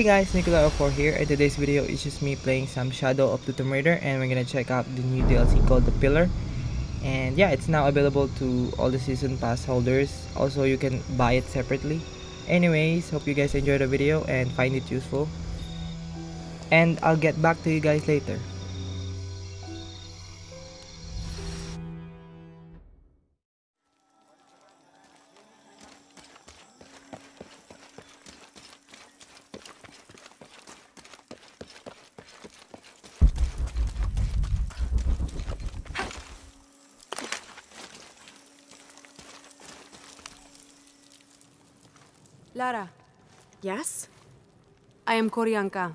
Hey guys, Nikkolai04 here and today's video is just me playing some Shadow of the Tomb Raider and we're gonna check out the new DLC called The Pillar. And yeah, it's now available to all the season pass holders. Also you can buy it separately. Anyways, hope you guys enjoy the video and find it useful. And I'll get back to you guys later Lara, Yes? I am Koryanka.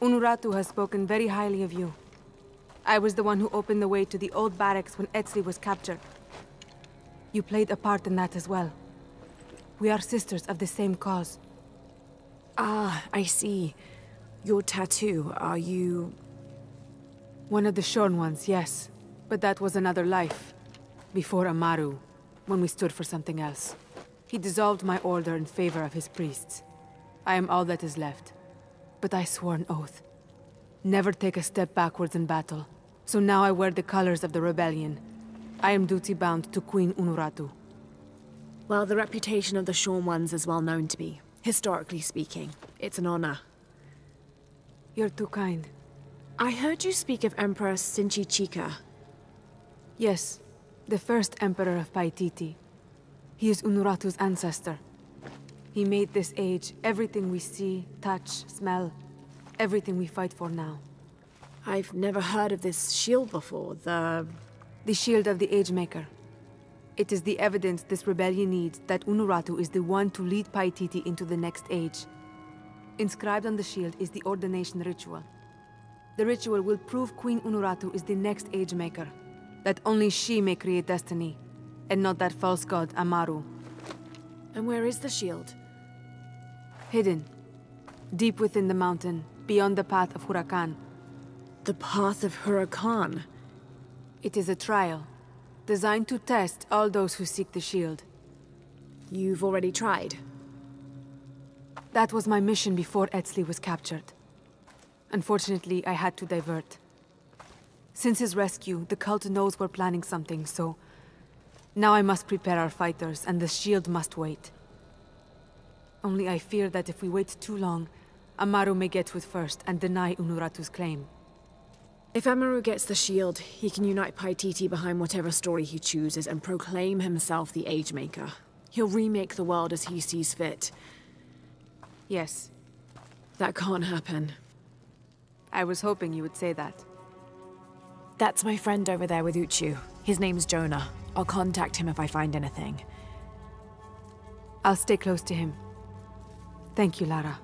Unuratu has spoken very highly of you. I was the one who opened the way to the old barracks when Etzli was captured. You played a part in that as well. We are sisters of the same cause. Ah, I see. Your tattoo, are you... One of the shorn ones, yes. But that was another life. Before Amaru, when we stood for something else. He dissolved my order in favor of his priests. I am all that is left. But I swore an oath. Never take a step backwards in battle. So now I wear the colors of the rebellion. I am duty-bound to Queen Unuratu. Well, the reputation of the Shorn Ones is well known to me. Historically speaking, it's an honor. You're too kind. I heard you speak of Emperor Sinchi Chika. Yes, the first Emperor of Paititi. He is Unuratu's ancestor. He made this age everything we see, touch, smell, everything we fight for now. I've never heard of this shield before, the... The shield of the Age Maker. It is the evidence this rebellion needs that Unuratu is the one to lead Paititi into the next age. Inscribed on the shield is the ordination ritual. The ritual will prove Queen Unuratu is the next Age Maker. That only she may create destiny, and not that false god Amaru. And where is the shield? Hidden. Deep within the mountain, beyond the path of Hurakan. The Path of Hurakan. It is a trial, designed to test all those who seek the shield. You've already tried. That was my mission before Etzli was captured. Unfortunately, I had to divert. Since his rescue, the cult knows we're planning something, so... Now I must prepare our fighters, and the shield must wait. Only I fear that if we wait too long, Amaru may get to it first and deny Unuratu's claim. If Amaru gets the shield, he can unite Paititi behind whatever story he chooses and proclaim himself the Age Maker. He'll remake the world as he sees fit. Yes, That can't happen. I was hoping you would say that. That's my friend over there with Uchu. His name's Jonah. I'll contact him if I find anything. I'll stay close to him. Thank you, Lara.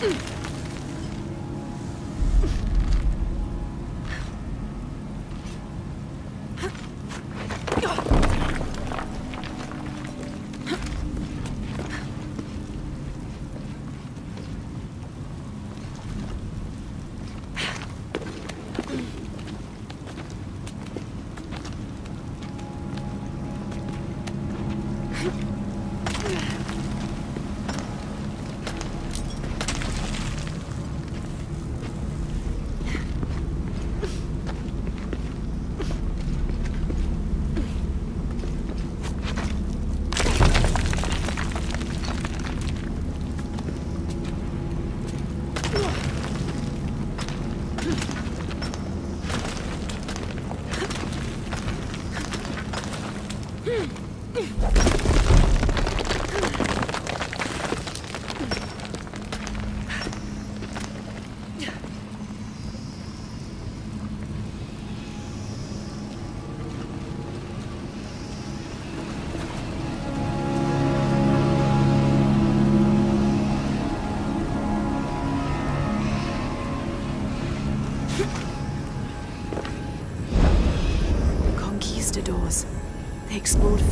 Conquistadors. They explored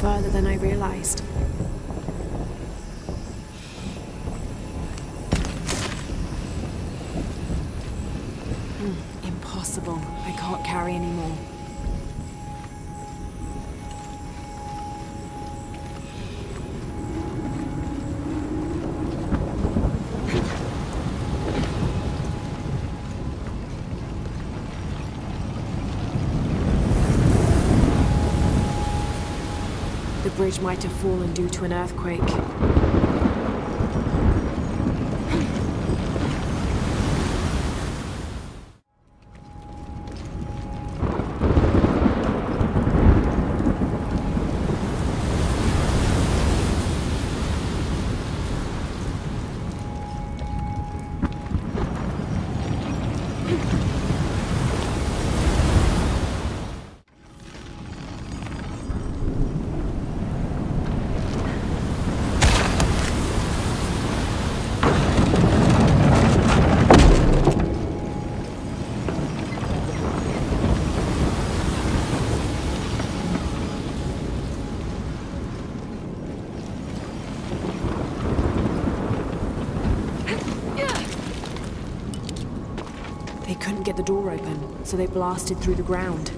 further than I realized. Bridge might have fallen due to an earthquake. Open, so they blasted through the ground.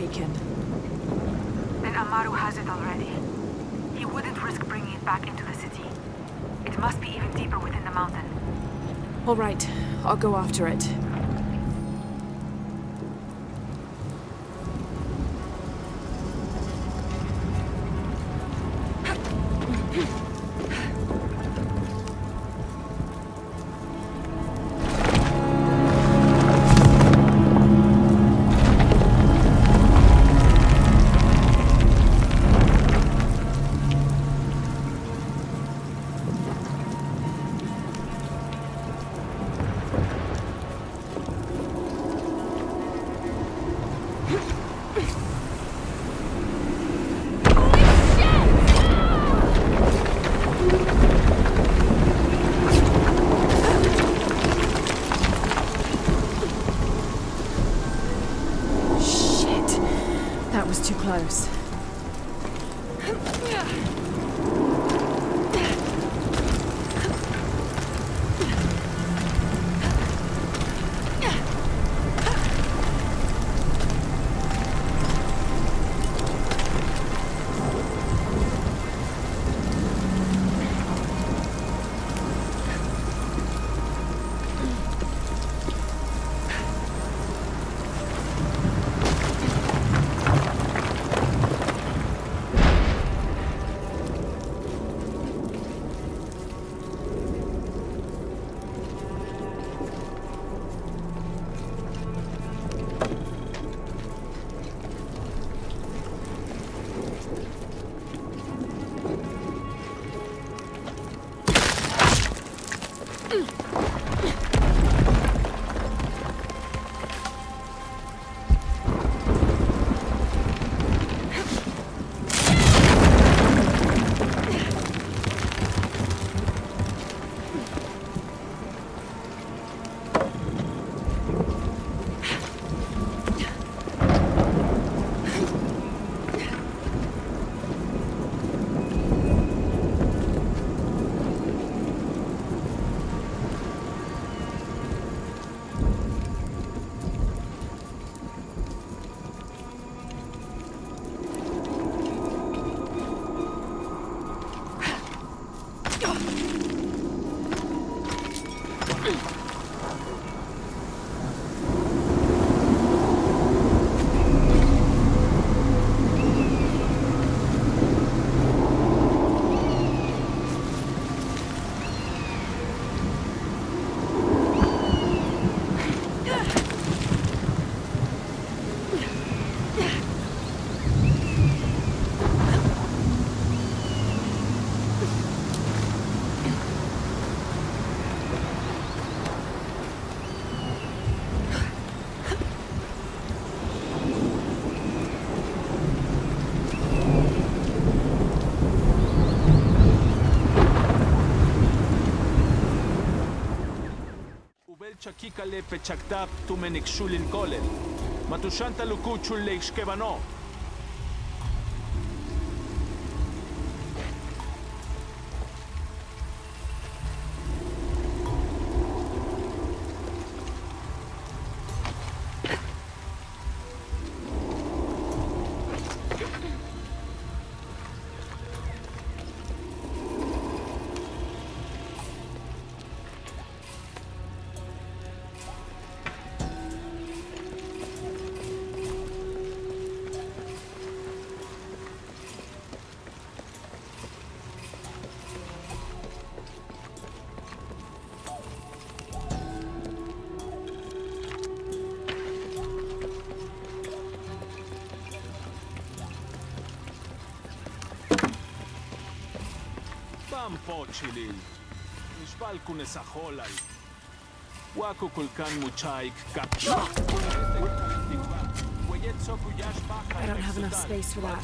Taken. Then Amaru has it already. He wouldn't risk bringing it back into the city. It must be even deeper within the mountain. All right, I'll go after it. Shakikale Pechaktap Tumenikshulin Kolel. Matushanta Lukuchul Leishkevanov. I don't have enough space for that.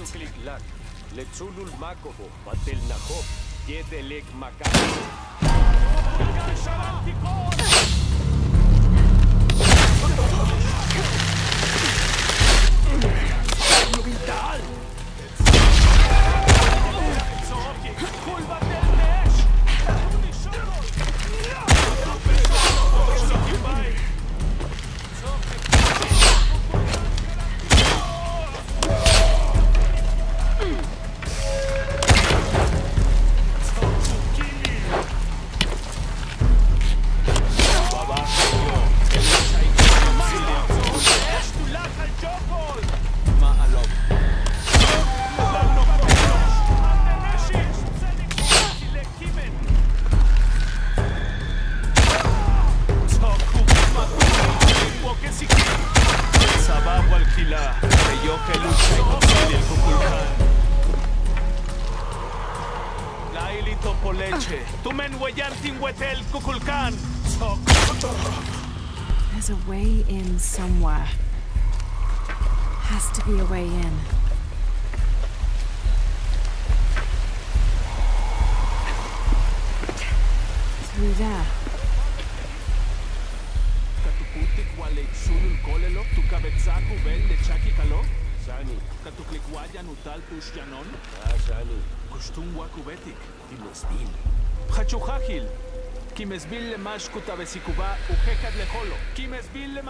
Tatuclicuayan utal pushanon. Ah, salud. Costum wakubetic. Timesbil. Kimesbil le mashkuta besikuba le holo. Kimesbil le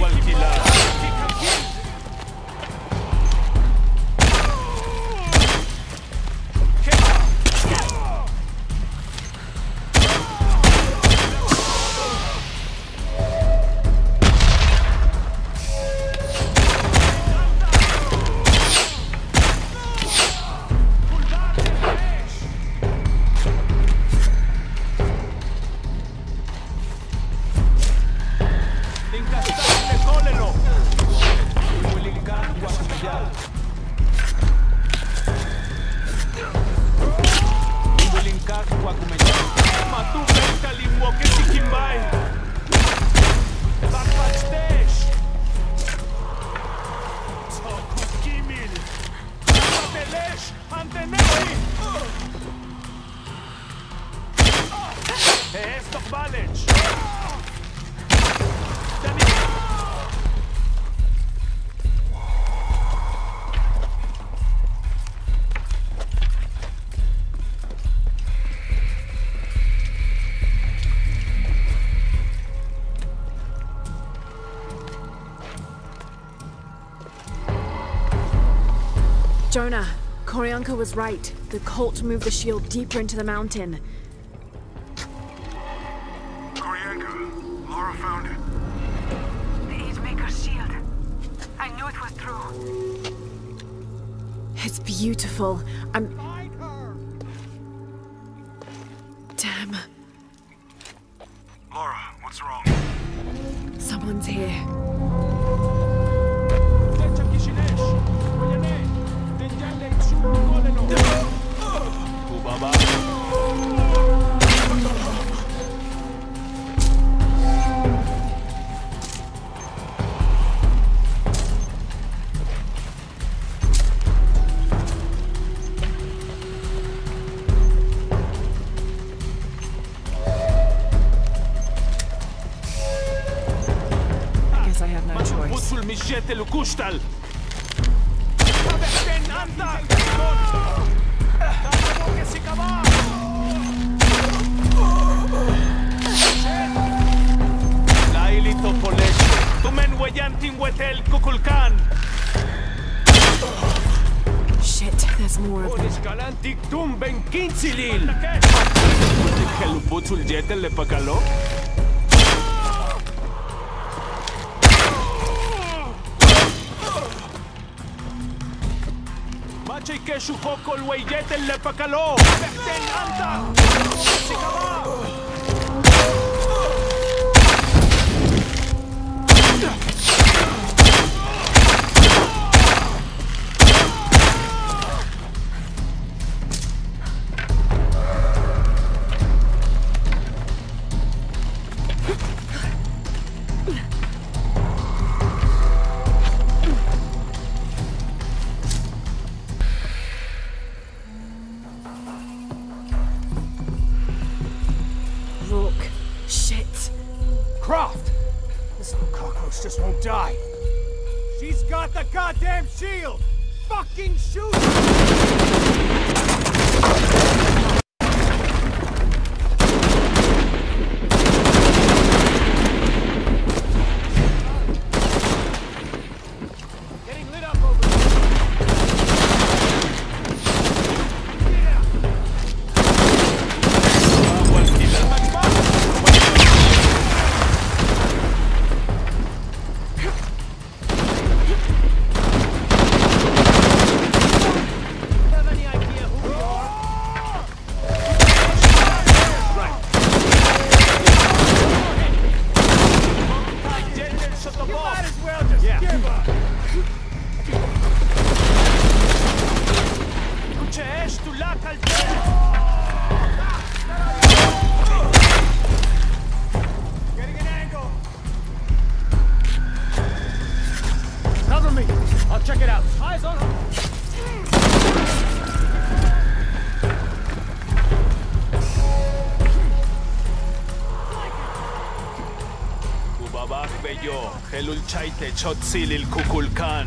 walkila. Was right. The cult moved the shield deeper into the mountain. Koryanka, Lara found it. The Age Maker's shield. I knew it was true. It's beautiful. I'm. Stall! Shit, there's more of them. شوفوكو فوق اللي فكلوه. محتاج أنت. Shit. Croft! This little cockroach just won't die. She's got the goddamn shield! Fucking shoot! هيدشوت سيل الكوكولكان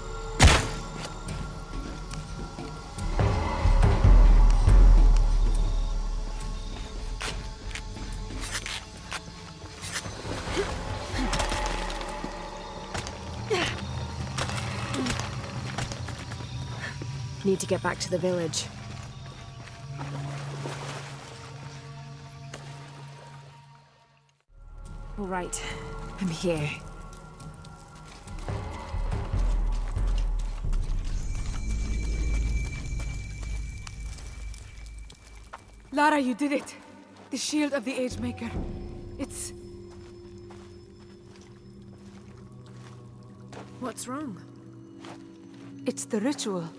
get back to the village. All right, I'm here. Lara, you did it! The shield of the Age Maker. It's. What's wrong? it's the ritual.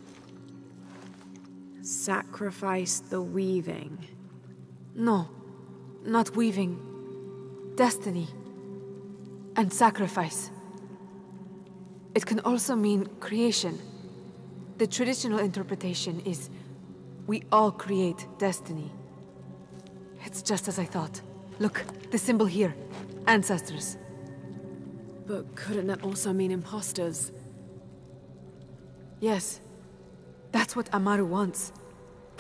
Sacrifice the weaving. No, not weaving. Destiny. And sacrifice. It can also mean creation. The traditional interpretation is we all create destiny. It's just as I thought. Look, the symbol here. Ancestors. But couldn't that also mean imposters? Yes. That's what Amaru wants.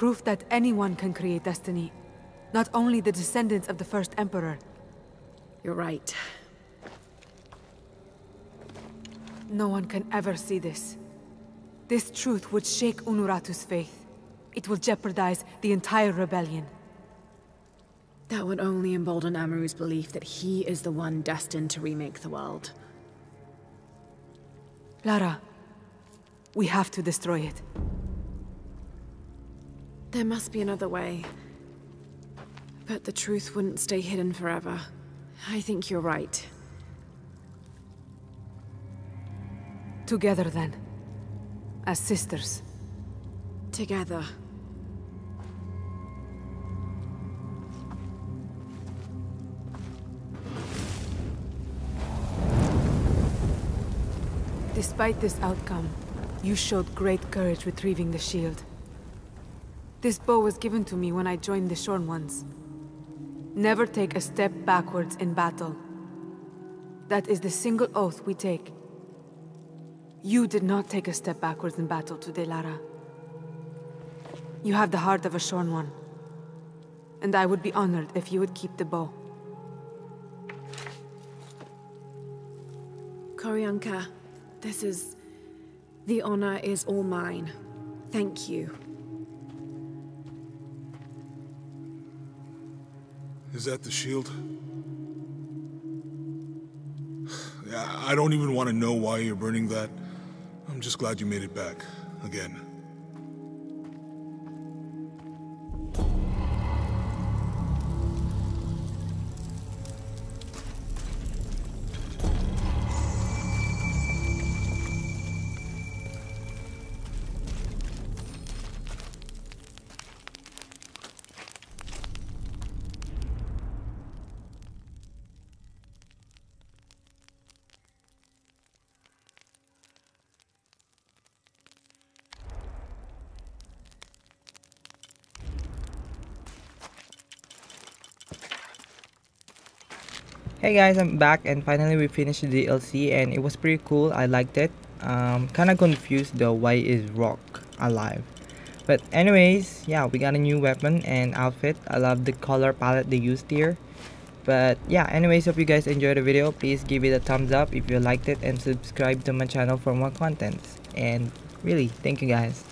Proof that anyone can create destiny. Not only the descendants of the first emperor. You're right. No one can ever see this. This truth would shake Unuratu's faith. It will jeopardize the entire rebellion. That would only embolden Amaru's belief that he is the one destined to remake the world. Lara, we have to destroy it. There must be another way. But the truth wouldn't stay hidden forever. I think you're right. Together then. as sisters. Together. Despite this outcome, you showed great courage retrieving the shield. This bow was given to me when I joined the Shorn Ones. Never take a step backwards in battle. That is the single oath we take. You did not take a step backwards in battle today, Lara. You have the heart of a Shorn One. And I would be honored if you would keep the bow. Koryanka, this is... The honor is all mine. Thank you. Is that the shield? I don't even want to know why you're burning that. I'm just glad you made it back. Again. Hey guys, I'm back and finally we finished the DLC and it was pretty cool. I liked it. Um, kinda confused though why is Rock alive. But anyways, yeah, we got a new weapon and outfit. I love the color palette they used here. But yeah, anyways, hope you guys enjoyed the video. Please give it a thumbs up if you liked it and subscribe to my channel for more contents. And really, thank you guys.